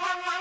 one, one, one.